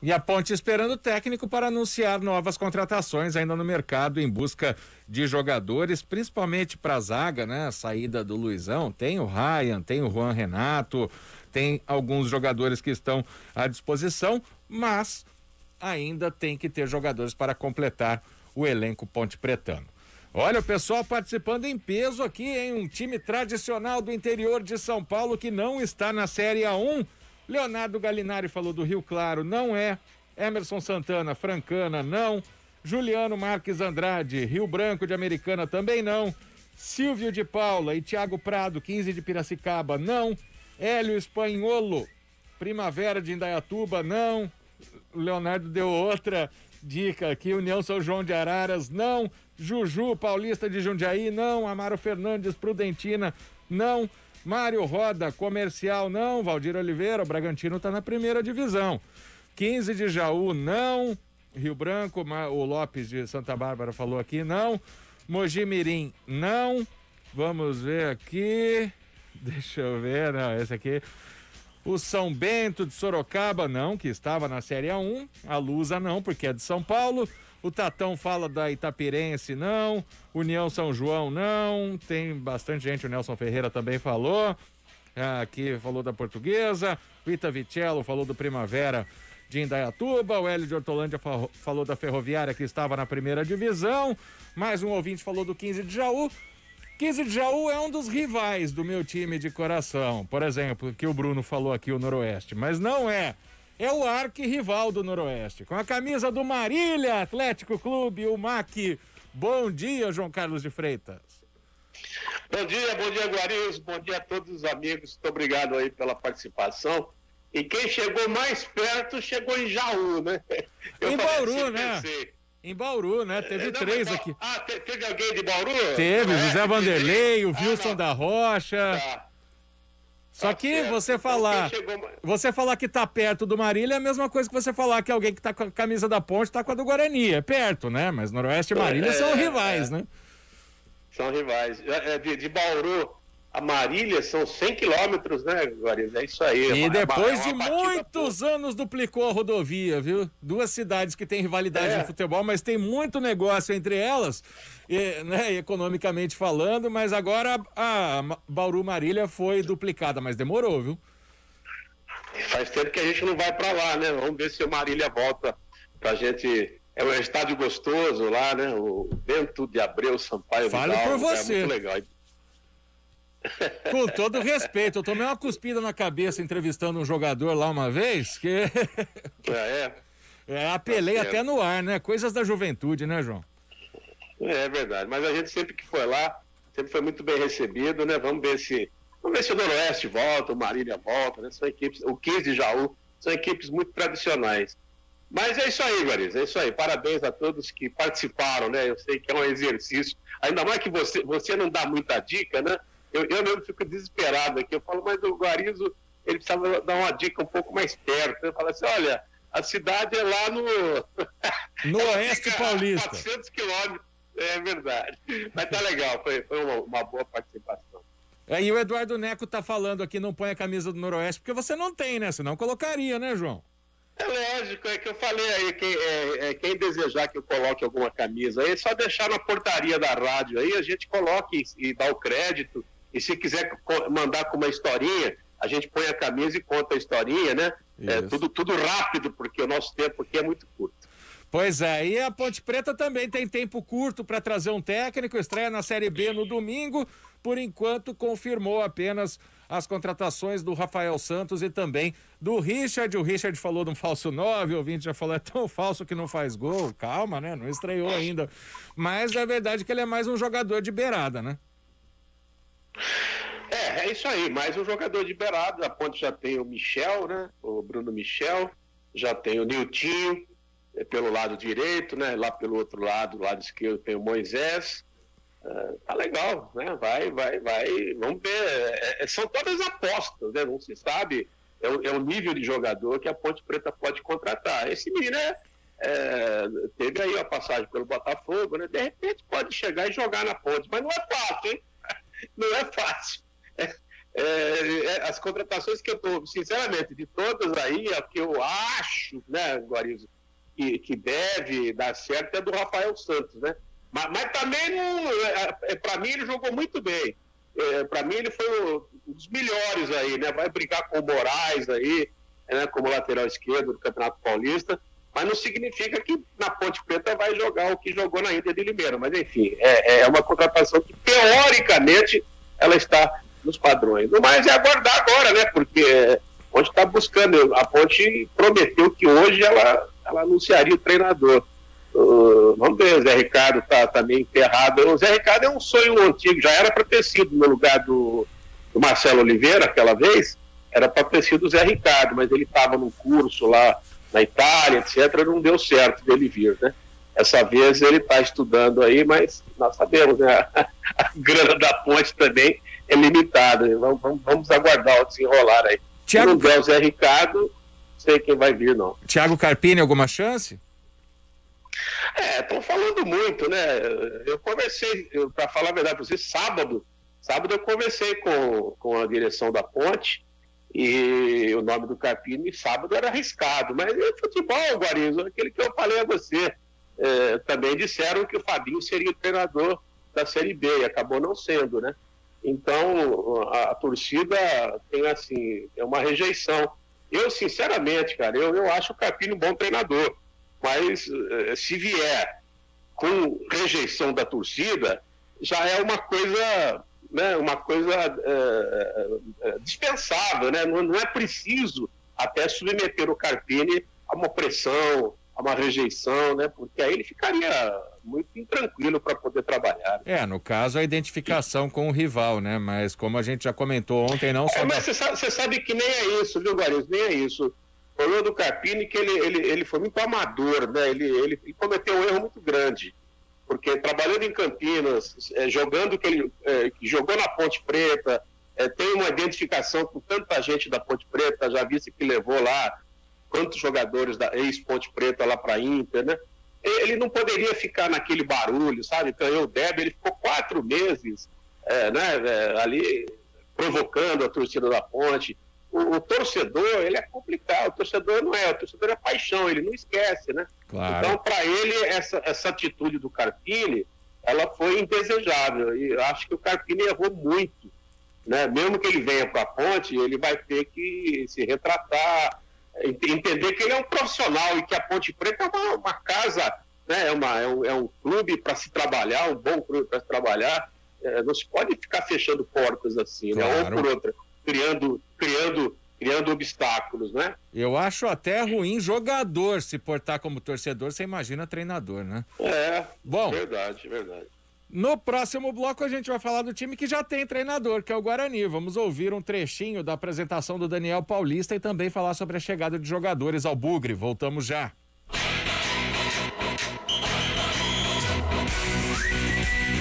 E a Ponte esperando o técnico para anunciar novas contratações ainda no mercado em busca de jogadores, principalmente para a zaga, né? A saída do Luizão. Tem o Ryan, tem o Juan Renato, tem alguns jogadores que estão à disposição, mas ainda tem que ter jogadores para completar o elenco Ponte Pretano. Olha o pessoal participando em peso aqui, em um time tradicional do interior de São Paulo que não está na Série A1 Leonardo Galinari falou do Rio Claro, não é. Emerson Santana, Francana, não. Juliano Marques Andrade, Rio Branco de Americana, também não. Silvio de Paula e Tiago Prado, 15 de Piracicaba, não. Hélio Espanholo, Primavera de Indaiatuba, não. Leonardo deu outra dica aqui, União São João de Araras, não. Juju, Paulista de Jundiaí, não. Amaro Fernandes, Prudentina, não. Mário Roda, comercial, não. Valdir Oliveira, Bragantino está na primeira divisão. 15 de Jaú, não. Rio Branco, o Lopes de Santa Bárbara falou aqui, não. Mogi Mirim, não. Vamos ver aqui. Deixa eu ver, não, esse aqui. O São Bento de Sorocaba, não, que estava na Série A1. A Lusa, não, porque é de São Paulo. O Tatão fala da Itapirense, não. União São João, não. Tem bastante gente, o Nelson Ferreira também falou. Aqui falou da Portuguesa. O Ita falou do Primavera de Indaiatuba. O Hélio de Hortolândia falou da Ferroviária que estava na primeira divisão. Mais um ouvinte falou do 15 de Jaú. 15 de Jaú é um dos rivais do meu time de coração. Por exemplo, que o Bruno falou aqui, o Noroeste. Mas não é é o arquirrival do Noroeste. Com a camisa do Marília Atlético Clube, o MAC. Bom dia, João Carlos de Freitas. Bom dia, bom dia, Guariz. Bom dia a todos os amigos. Muito obrigado aí pela participação. E quem chegou mais perto chegou em Jaú, né? Eu em Bauru, assim, né? Pensei. Em Bauru, né? Teve Não, três aqui. Ah, teve alguém de Bauru? Teve, é, José Vanderlei, o ah, Wilson ah, da Rocha. Tá. Só que você então, falar, você falar que tá perto do Marília é a mesma coisa que você falar que alguém que tá com a camisa da Ponte tá com a do Guarani. É perto, né? Mas Noroeste e Marília é, são rivais, é. né? São rivais. É, é de, de Bauru a Marília são 100 quilômetros, né, Guariz? É isso aí. E depois de muitos anos duplicou a rodovia, viu? Duas cidades que têm rivalidade é. no futebol, mas tem muito negócio entre elas, e, né, economicamente falando, mas agora a Bauru Marília foi duplicada, mas demorou, viu? Faz tempo que a gente não vai para lá, né? Vamos ver se o Marília volta pra gente. É um estádio gostoso lá, né? O Bento de Abreu Sampaio Fale Vidal, por você. É muito legal. Com todo respeito, eu tomei uma cuspida na cabeça entrevistando um jogador lá uma vez, que. Ah, é? É, apelei tá até no ar, né? Coisas da juventude, né, João? É, é verdade, mas a gente sempre que foi lá, sempre foi muito bem recebido, né? Vamos ver se. Vamos ver se o Noroeste volta, o Marília volta, né? São equipes, o 15 de Jaú, são equipes muito tradicionais. Mas é isso aí, Guariz, é isso aí. Parabéns a todos que participaram, né? Eu sei que é um exercício. Ainda mais que você, você não dá muita dica, né? Eu, eu mesmo fico desesperado aqui. Eu falo, mas o Guarizo, ele precisava dar uma dica um pouco mais perto. Eu falo assim, olha, a cidade é lá no... No Oeste Paulista. 400 quilômetros, é verdade. Mas tá legal, foi, foi uma, uma boa participação. É, e o Eduardo Neco tá falando aqui, não põe a camisa do Noroeste, porque você não tem, né? Senão colocaria, né, João? É lógico, é que eu falei aí, quem, é, é, quem desejar que eu coloque alguma camisa aí, é só deixar na portaria da rádio aí, a gente coloque e, e dá o crédito. E se quiser mandar com uma historinha, a gente põe a camisa e conta a historinha, né? É, tudo, tudo rápido, porque o nosso tempo aqui é muito curto. Pois é, e a Ponte Preta também tem tempo curto para trazer um técnico, estreia na Série B no domingo. Por enquanto, confirmou apenas as contratações do Rafael Santos e também do Richard. O Richard falou de um falso 9, o ouvinte já falou, é tão falso que não faz gol. Calma, né? Não estreou ainda. Mas é verdade que ele é mais um jogador de beirada, né? É, é isso aí, mais um jogador de beirada. A ponte já tem o Michel, né? O Bruno Michel, já tem o Niltinho é, pelo lado direito, né? Lá pelo outro lado, lado esquerdo, tem o Moisés. Uh, tá legal, né? Vai, vai, vai. Vamos ver. É, é, são todas apostas, né? Não se sabe. É o, é o, nível de jogador que a Ponte Preta pode contratar. Esse menino é, é, teve aí a passagem pelo Botafogo, né? De repente pode chegar e jogar na Ponte, mas não é fácil, hein? Não é fácil. É, é, é, as contratações que eu estou, sinceramente, de todas aí, a que eu acho, né, Guarizo, que, que deve dar certo é do Rafael Santos, né? Mas, mas também, é, é para mim, ele jogou muito bem. É, para mim, ele foi um dos melhores aí, né? Vai brigar com o Moraes aí, né, como lateral esquerdo do Campeonato Paulista, mas não significa que na Ponte Preta vai jogar o que jogou na Índia de Limeira. Mas, enfim, é, é uma contratação que, teoricamente, ela está nos padrões. No mais, é aguardar agora, né? Porque onde está buscando, a Ponte prometeu que hoje ela, ela anunciaria o treinador. Uh, vamos ver, o Zé Ricardo está tá meio enterrado. O Zé Ricardo é um sonho antigo, já era para ter sido no lugar do, do Marcelo Oliveira aquela vez, era para ter sido o Zé Ricardo, mas ele estava num curso lá na Itália, etc., não deu certo dele vir, né? Essa vez ele está estudando aí, mas nós sabemos, né? A grana da ponte também é limitada. Vamos, vamos, vamos aguardar o desenrolar aí. Tiago... Se não der o Zé Ricardo, sei quem vai vir, não. Tiago Carpini, alguma chance? É, estão falando muito, né? Eu conversei, para falar a verdade para você, sábado, sábado eu conversei com, com a direção da ponte e o nome do Carpini sábado era arriscado, mas é futebol, Guarizo, aquele que eu falei a você. É, também disseram que o Fabinho seria o treinador da Série B e acabou não sendo, né? Então a, a torcida tem assim, é uma rejeição. Eu, sinceramente, cara, eu, eu acho o Carpini um bom treinador, mas eh, se vier com rejeição da torcida, já é uma coisa né, uma coisa é, é, dispensável, né? Não, não, é preciso até submeter o Carpini a uma pressão, a uma rejeição, né? Porque aí ele ficaria muito intranquilo para poder trabalhar. É, no caso a identificação com o rival, né? Mas como a gente já comentou ontem, não só. É, mas você sabe, você sabe que nem é isso, viu, Guariz? Nem é isso. O problema do Carpini que ele, ele, ele foi muito amador, né? Ele, ele, ele cometeu um erro muito grande porque trabalhando em Campinas, é, jogando que ele é, jogou na Ponte Preta, é, tem uma identificação com tanta gente da Ponte Preta, já visto que levou lá quantos jogadores da ex-Ponte Preta lá para Inter, né? Ele não poderia ficar naquele barulho, sabe? Ganhou o Deb, ele ficou quatro meses é, né, ali provocando a torcida da Ponte. O, o, torcedor, ele é complicado, o torcedor não é, o torcedor é paixão, ele não esquece, né? Claro. Então, para ele, essa, essa atitude do Carpini, ela foi indesejável, e eu acho que o Carpini errou muito, né? Mesmo que ele venha para a ponte, ele vai ter que se retratar, entender que ele é um profissional e que a Ponte Preta é uma, uma casa, né? é, uma, é, um, é um clube para se trabalhar, um bom clube para se trabalhar, é, não se pode ficar fechando portas assim, claro. né? Ou por outra criando, criando, criando obstáculos, né? Eu acho até ruim jogador se portar como torcedor, você imagina treinador, né? É, Bom, verdade, verdade. No próximo bloco a gente vai falar do time que já tem treinador, que é o Guarani. Vamos ouvir um trechinho da apresentação do Daniel Paulista e também falar sobre a chegada de jogadores ao Bugre. Voltamos já.